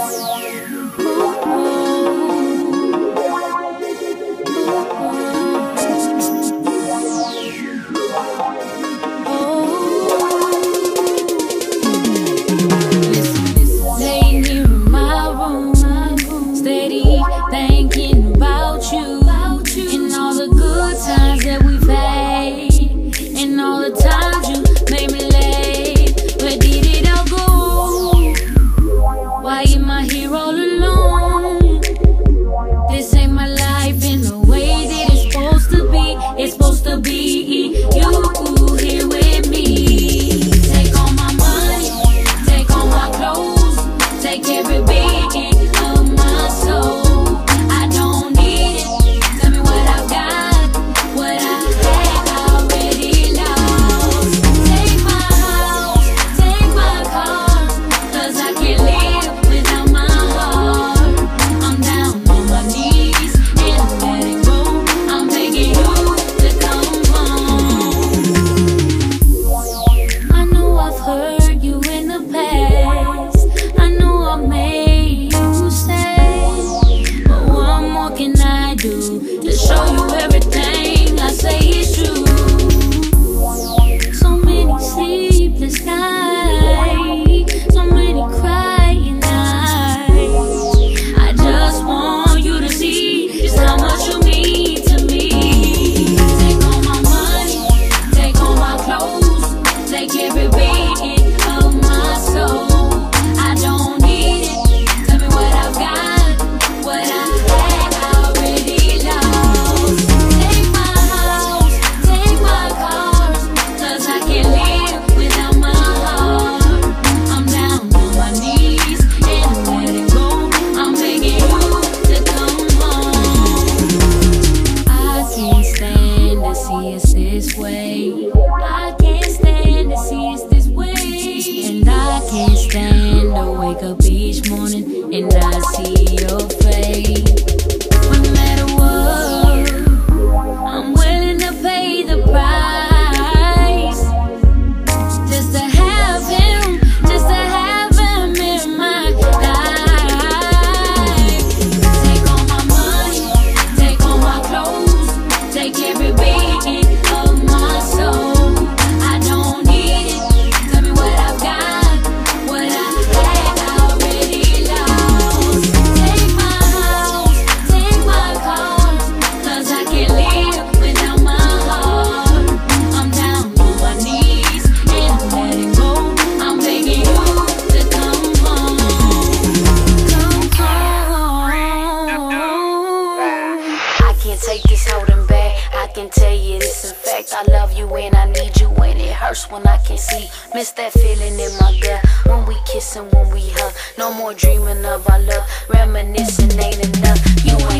Bye. her see us this way. I can't stand to see us this way. And I can't stand to wake up each morning and I see your face. Miss that feeling in my gut when we kiss and when we hug. No more dreaming of our love, reminiscing ain't enough. You ain't